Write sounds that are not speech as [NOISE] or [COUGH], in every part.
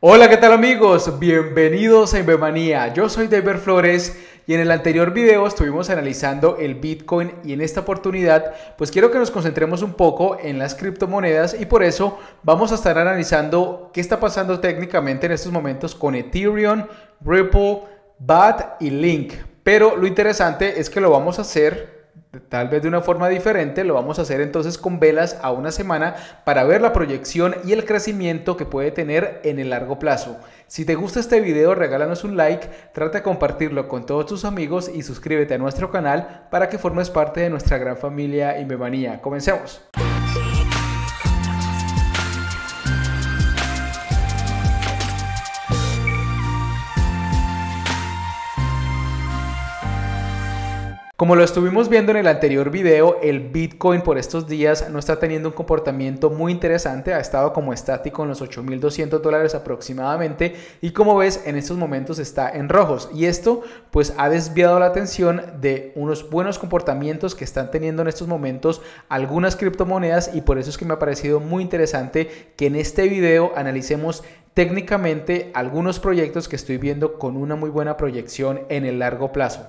Hola, ¿qué tal amigos? Bienvenidos a Invemanía. Yo soy David Flores y en el anterior video estuvimos analizando el Bitcoin y en esta oportunidad pues quiero que nos concentremos un poco en las criptomonedas y por eso vamos a estar analizando qué está pasando técnicamente en estos momentos con Ethereum, Ripple, BAT y Link. Pero lo interesante es que lo vamos a hacer tal vez de una forma diferente, lo vamos a hacer entonces con velas a una semana para ver la proyección y el crecimiento que puede tener en el largo plazo. Si te gusta este video, regálanos un like, trata de compartirlo con todos tus amigos y suscríbete a nuestro canal para que formes parte de nuestra gran familia Inbemanía. Comencemos. Como lo estuvimos viendo en el anterior video, el Bitcoin por estos días no está teniendo un comportamiento muy interesante, ha estado como estático en los 8.200 dólares aproximadamente y como ves en estos momentos está en rojos y esto pues ha desviado la atención de unos buenos comportamientos que están teniendo en estos momentos algunas criptomonedas y por eso es que me ha parecido muy interesante que en este video analicemos técnicamente algunos proyectos que estoy viendo con una muy buena proyección en el largo plazo.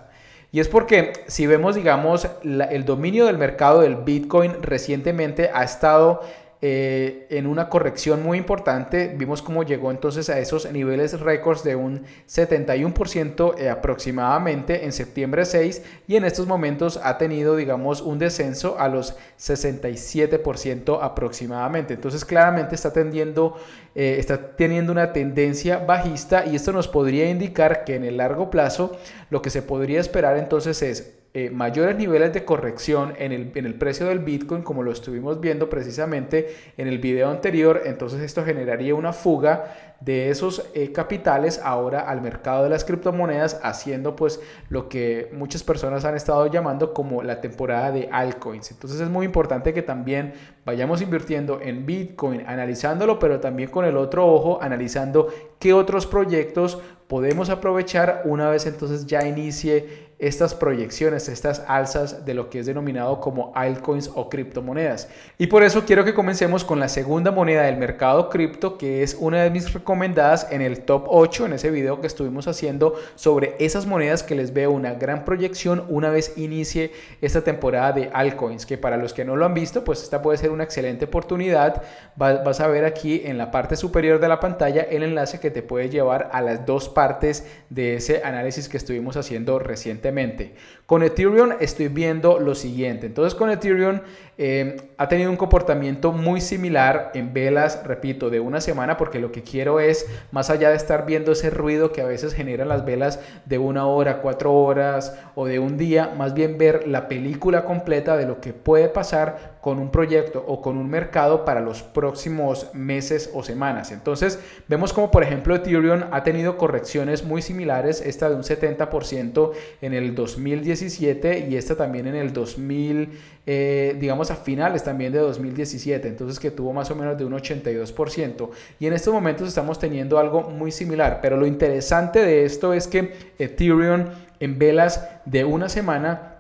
Y es porque si vemos, digamos, el dominio del mercado del Bitcoin recientemente ha estado eh, en una corrección muy importante. Vimos cómo llegó entonces a esos niveles récords de un 71% eh, aproximadamente en septiembre 6 y en estos momentos ha tenido, digamos, un descenso a los 67% aproximadamente. Entonces claramente está tendiendo, eh, está teniendo una tendencia bajista y esto nos podría indicar que en el largo plazo lo que se podría esperar entonces es eh, mayores niveles de corrección en el, en el, precio del Bitcoin, como lo estuvimos viendo precisamente en el video anterior, entonces esto generaría una fuga de esos eh, capitales ahora al mercado de las criptomonedas, haciendo pues lo que muchas personas han estado llamando como la temporada de altcoins. Entonces es muy importante que también vayamos invirtiendo en Bitcoin, analizándolo, pero también con el otro ojo, analizando qué otros proyectos podemos aprovechar una vez entonces ya inicie estas proyecciones, estas alzas de lo que es denominado como altcoins o criptomonedas. Y por eso quiero que comencemos con la segunda moneda del mercado cripto, que es una de mis recomendadas en el top 8, en ese video que estuvimos haciendo sobre esas monedas que les veo una gran proyección una vez inicie esta temporada de altcoins, que para los que no lo han visto, pues esta puede ser una excelente oportunidad. Vas a ver aquí en la parte superior de la pantalla el enlace que te puede llevar a las dos partes de ese análisis que estuvimos haciendo recientemente con Ethereum estoy viendo lo siguiente. Entonces con Ethereum eh, ha tenido un comportamiento muy similar en velas, repito, de una semana, porque lo que quiero es, más allá de estar viendo ese ruido que a veces generan las velas de una hora, cuatro horas o de un día, más bien ver la película completa de lo que puede pasar con un proyecto o con un mercado para los próximos meses o semanas. Entonces vemos como por ejemplo Ethereum ha tenido correcciones muy similares, esta de un 70% en el 2017 y esta también en el 2000, eh, digamos a finales también de 2017, entonces que tuvo más o menos de un 82%. Y en estos momentos estamos teniendo algo muy similar, pero lo interesante de esto es que Ethereum en velas de una semana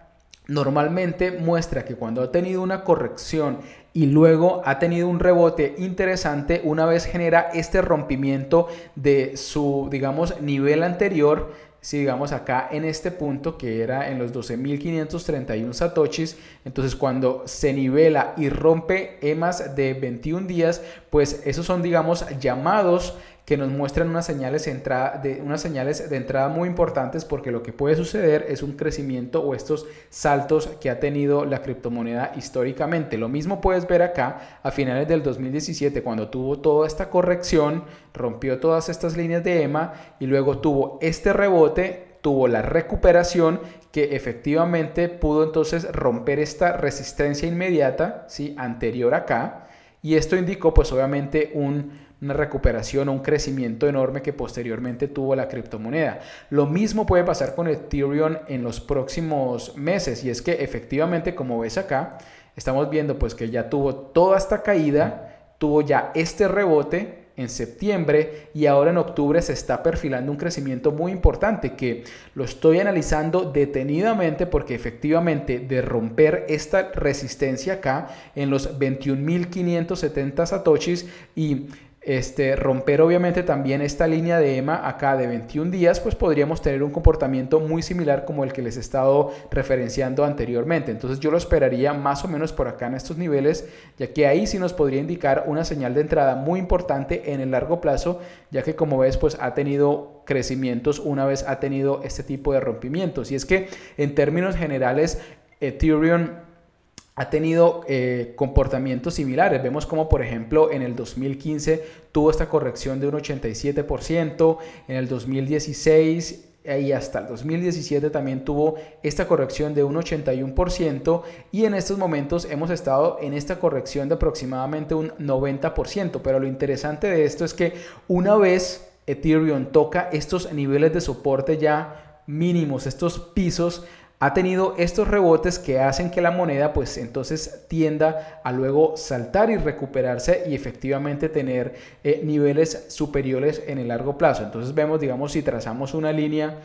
normalmente muestra que cuando ha tenido una corrección y luego ha tenido un rebote interesante, una vez genera este rompimiento de su, digamos, nivel anterior, si digamos acá en este punto que era en los 12.531 satoshis, entonces cuando se nivela y rompe EMAS de 21 días, pues esos son digamos llamados que nos muestran unas señales, de, unas señales de entrada muy importantes porque lo que puede suceder es un crecimiento o estos saltos que ha tenido la criptomoneda históricamente. Lo mismo puedes ver acá a finales del 2017 cuando tuvo toda esta corrección, rompió todas estas líneas de EMA y luego tuvo este rebote tuvo la recuperación que efectivamente pudo entonces romper esta resistencia inmediata, ¿sí? anterior acá, y esto indicó pues obviamente un una recuperación o un crecimiento enorme que posteriormente tuvo la criptomoneda. Lo mismo puede pasar con Ethereum en los próximos meses y es que efectivamente como ves acá estamos viendo pues que ya tuvo toda esta caída, tuvo ya este rebote en septiembre y ahora en octubre se está perfilando un crecimiento muy importante que lo estoy analizando detenidamente porque efectivamente de romper esta resistencia acá en los 21.570 satoshis y este, romper obviamente también esta línea de EMA acá de 21 días, pues podríamos tener un comportamiento muy similar como el que les he estado referenciando anteriormente. Entonces yo lo esperaría más o menos por acá en estos niveles, ya que ahí sí nos podría indicar una señal de entrada muy importante en el largo plazo, ya que como ves pues ha tenido crecimientos una vez ha tenido este tipo de rompimientos. Y es que en términos generales Ethereum ha tenido eh, comportamientos similares. Vemos como, por ejemplo, en el 2015 tuvo esta corrección de un 87%, en el 2016 y hasta el 2017 también tuvo esta corrección de un 81% y en estos momentos hemos estado en esta corrección de aproximadamente un 90%. Pero lo interesante de esto es que una vez Ethereum toca estos niveles de soporte ya mínimos, estos pisos, ha tenido estos rebotes que hacen que la moneda pues entonces tienda a luego saltar y recuperarse y efectivamente tener eh, niveles superiores en el largo plazo. Entonces vemos, digamos, si trazamos una línea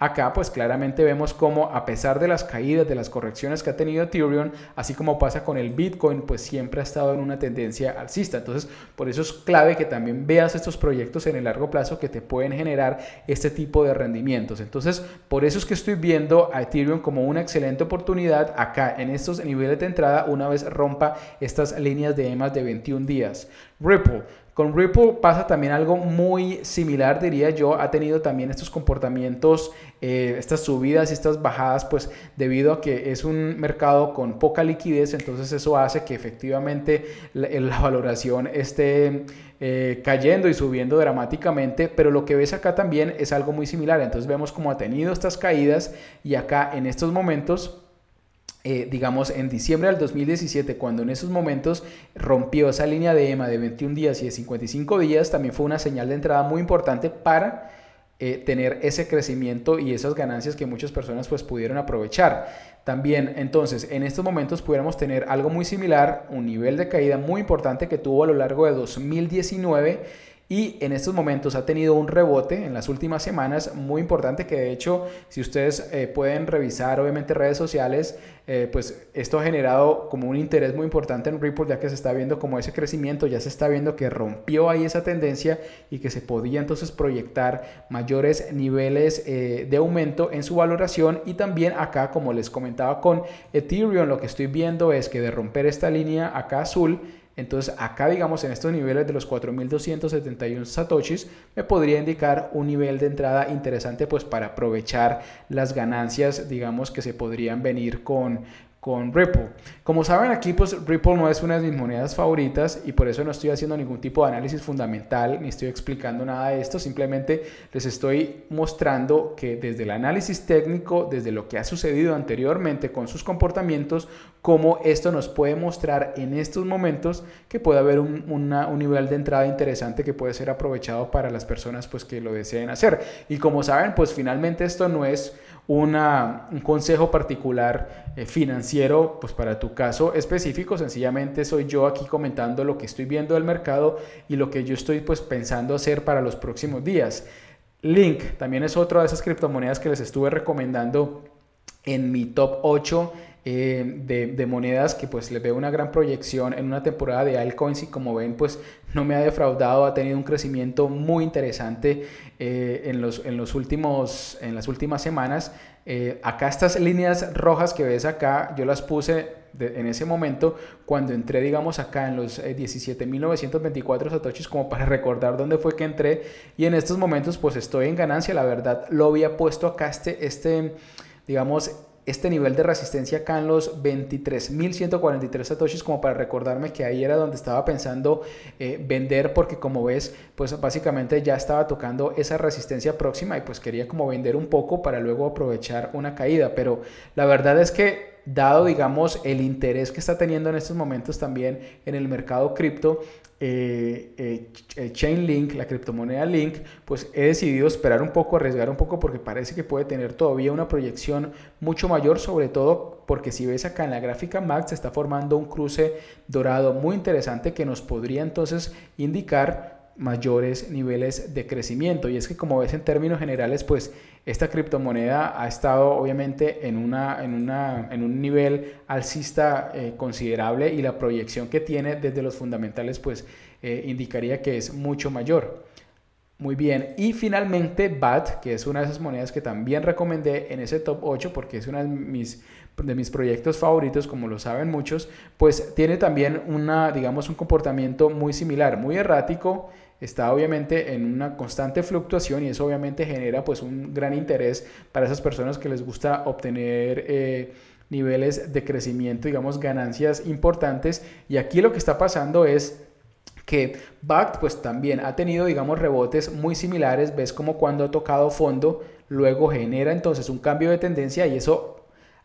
Acá pues claramente vemos como a pesar de las caídas, de las correcciones que ha tenido Ethereum, así como pasa con el Bitcoin, pues siempre ha estado en una tendencia alcista. Entonces por eso es clave que también veas estos proyectos en el largo plazo que te pueden generar este tipo de rendimientos. Entonces por eso es que estoy viendo a Ethereum como una excelente oportunidad acá en estos niveles de entrada una vez rompa estas líneas de EMAs de 21 días. Ripple. Con Ripple pasa también algo muy similar, diría yo. Ha tenido también estos comportamientos, eh, estas subidas y estas bajadas, pues debido a que es un mercado con poca liquidez, entonces eso hace que efectivamente la, valoración esté eh, cayendo y subiendo dramáticamente. Pero lo que ves acá también es algo muy similar. Entonces vemos cómo ha tenido estas caídas y acá en estos momentos eh, digamos, en diciembre del 2017, cuando en esos momentos rompió esa línea de EMA de 21 días y de 55 días, también fue una señal de entrada muy importante para eh, tener ese crecimiento y esas ganancias que muchas personas pues pudieron aprovechar. También entonces en estos momentos pudiéramos tener algo muy similar, un nivel de caída muy importante que tuvo a lo largo de 2019 y en estos momentos ha tenido un rebote en las últimas semanas muy importante que de hecho si ustedes eh, pueden revisar obviamente redes sociales eh, pues esto ha generado como un interés muy importante en Ripple ya que se está viendo como ese crecimiento ya se está viendo que rompió ahí esa tendencia y que se podía entonces proyectar mayores niveles eh, de aumento en su valoración. Y también acá como les comentaba con Ethereum lo que estoy viendo es que de romper esta línea acá azul entonces acá digamos en estos niveles de los 4271 satoshis me podría indicar un nivel de entrada interesante pues para aprovechar las ganancias digamos que se podrían venir con con Ripple. Como saben aquí, pues Ripple no es una de mis monedas favoritas y por eso no estoy haciendo ningún tipo de análisis fundamental ni estoy explicando nada de esto, simplemente les estoy mostrando que desde el análisis técnico, desde lo que ha sucedido anteriormente con sus comportamientos, cómo esto nos puede mostrar en estos momentos que puede haber un, un, nivel de entrada interesante que puede ser aprovechado para las personas pues que lo deseen hacer. Y como saben, pues finalmente esto no es un consejo particular eh, financiero, pues para tu caso específico, sencillamente soy yo aquí comentando lo que estoy viendo del mercado y lo que yo estoy pues pensando hacer para los próximos días. Link también es otra de esas criptomonedas que les estuve recomendando en mi top 8 eh, de, monedas que pues les veo una gran proyección en una temporada de altcoins y como ven pues no me ha defraudado, ha tenido un crecimiento muy interesante eh, en, los, en, los últimos, en las últimas semanas. Eh, acá estas líneas rojas que ves acá, yo las puse en ese momento cuando entré, digamos, acá en los 17.924 satoshis como para recordar dónde fue que entré y en estos momentos pues estoy en ganancia, la verdad lo había puesto acá este, este digamos, este nivel de resistencia acá en los 23.143 satoshis como para recordarme que ahí era donde estaba pensando eh, vender porque como ves pues básicamente ya estaba tocando esa resistencia próxima y pues quería como vender un poco para luego aprovechar una caída. Pero la verdad es que dado, digamos, el interés que está teniendo en estos momentos también en el mercado cripto, eh, eh, Chainlink, la criptomoneda Link, pues he decidido esperar un poco, arriesgar un poco porque parece que puede tener todavía una proyección mucho mayor, sobre todo porque si ves acá en la gráfica Max se está formando un cruce dorado muy interesante que nos podría entonces indicar mayores niveles de crecimiento. Y es que como ves en términos generales, pues esta criptomoneda ha estado obviamente en, una, en, una, en un nivel alcista eh, considerable y la proyección que tiene desde los fundamentales pues eh, indicaría que es mucho mayor. Muy bien, y finalmente BAT, que es una de esas monedas que también recomendé en ese top 8 porque es uno de mis, de mis proyectos favoritos, como lo saben muchos, pues tiene también una, digamos, un comportamiento muy similar, muy errático, está obviamente en una constante fluctuación y eso obviamente genera pues un gran interés para esas personas que les gusta obtener... Eh, niveles de crecimiento, digamos, ganancias importantes. Y aquí lo que está pasando es que BACT pues también ha tenido digamos rebotes muy similares, ves como cuando ha tocado fondo luego genera entonces un cambio de tendencia y eso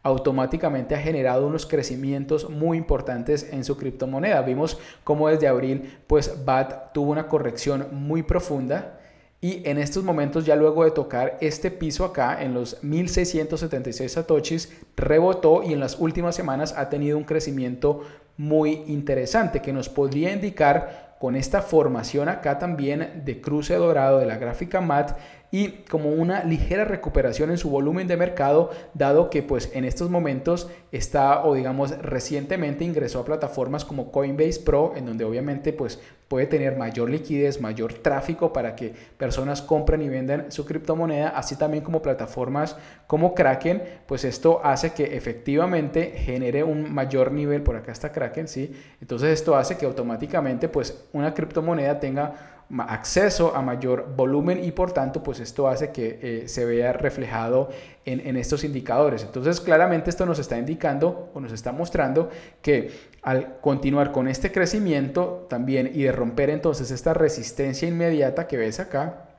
automáticamente ha generado unos crecimientos muy importantes en su criptomoneda. Vimos cómo desde abril pues BAT tuvo una corrección muy profunda y en estos momentos ya luego de tocar este piso acá en los 1676 satoshis rebotó y en las últimas semanas ha tenido un crecimiento muy interesante que nos podría indicar con esta formación acá también de cruce dorado de la gráfica MAT y como una ligera recuperación en su volumen de mercado, dado que pues en estos momentos está o digamos recientemente ingresó a plataformas como Coinbase Pro, en donde obviamente pues puede tener mayor liquidez, mayor tráfico para que personas compren y vendan su criptomoneda, así también como plataformas como Kraken, pues esto hace que efectivamente genere un mayor nivel, por acá está Kraken, ¿sí? Entonces esto hace que automáticamente pues una criptomoneda tenga acceso a mayor volumen y por tanto pues esto hace que eh, se vea reflejado en, en, estos indicadores. Entonces claramente esto nos está indicando o nos está mostrando que al continuar con este crecimiento también y de romper entonces esta resistencia inmediata que ves acá,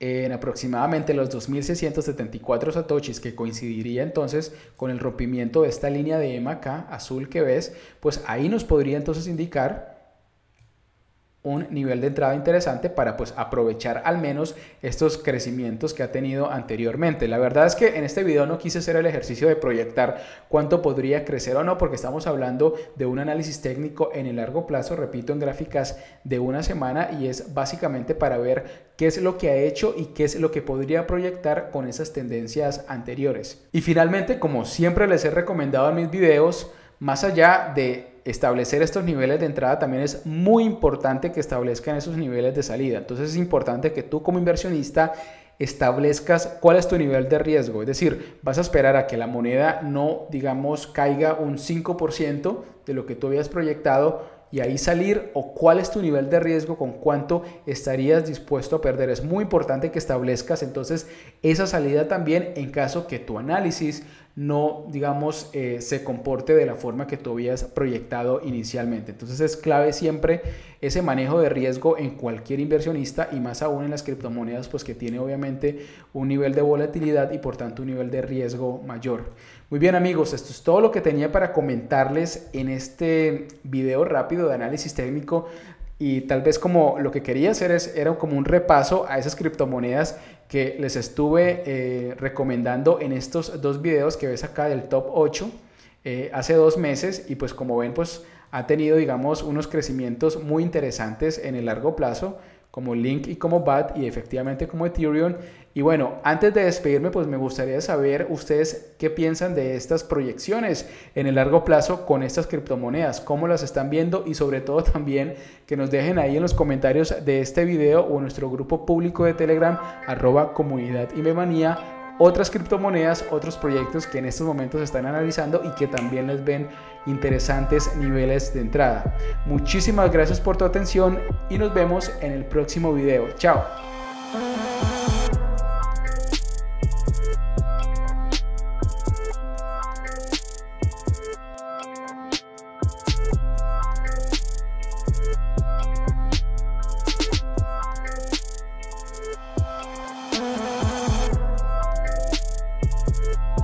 en aproximadamente los 2.674 satoshis que coincidiría entonces con el rompimiento de esta línea de EMA acá, azul que ves, pues ahí nos podría entonces indicar un nivel de entrada interesante para pues aprovechar al menos estos crecimientos que ha tenido anteriormente. La verdad es que en este video no quise hacer el ejercicio de proyectar cuánto podría crecer o no porque estamos hablando de un análisis técnico en el largo plazo, repito, en gráficas de una semana y es básicamente para ver qué es lo que ha hecho y qué es lo que podría proyectar con esas tendencias anteriores. Y finalmente, como siempre les he recomendado en mis videos, más allá de establecer estos niveles de entrada también es muy importante que establezcan esos niveles de salida. Entonces es importante que tú como inversionista establezcas cuál es tu nivel de riesgo. Es decir, vas a esperar a que la moneda no, digamos, caiga un 5% de lo que tú habías proyectado y ahí salir o cuál es tu nivel de riesgo, con cuánto estarías dispuesto a perder. Es muy importante que establezcas entonces esa salida también en caso que tu análisis no, digamos, eh, se comporte de la forma que tú habías proyectado inicialmente. Entonces es clave siempre ese manejo de riesgo en cualquier inversionista y más aún en las criptomonedas, pues que tiene obviamente un nivel de volatilidad y por tanto un nivel de riesgo mayor. Muy bien amigos, esto es todo lo que tenía para comentarles en este video rápido de análisis técnico y tal vez como lo que quería hacer es, era como un repaso a esas criptomonedas que les estuve eh, recomendando en estos dos videos que ves acá del top 8 eh, hace dos meses. Y pues como ven pues ha tenido digamos unos crecimientos muy interesantes en el largo plazo como Link y como BAT y efectivamente como Ethereum. Y bueno, antes de despedirme, pues me gustaría saber ustedes qué piensan de estas proyecciones en el largo plazo con estas criptomonedas, cómo las están viendo y sobre todo [LAUGHS] también que nos dejen ahí en los comentarios de este video o en nuestro grupo público de Telegram, arroba comunidad y memanía otras criptomonedas, otros proyectos que en estos momentos están analizando y que también les ven interesantes niveles de entrada. Muchísimas gracias por tu atención y nos vemos en el próximo video. Chao.